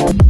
Thank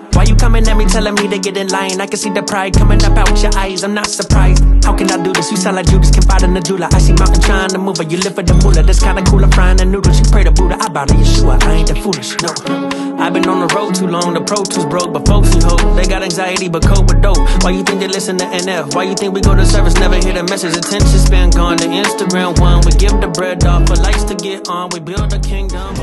Why you coming at me telling me to get in line? I can see the pride coming up out your eyes. I'm not surprised. How can I do this? You sound like Judas, confide in the doula. I see mountain trying to move her. You live for the moolah. That's kinda cool. I'm frying the noodles. You pray to Buddha. I bow to Yeshua. I ain't that foolish. No. I've been on the road too long. The pro tools broke, but folks who hope they got anxiety, but cope with dope. Why you think they listen to NF? Why you think we go to service, never hear the message? Attention span gone. The Instagram one. We give the bread off for likes to get on. We build a kingdom.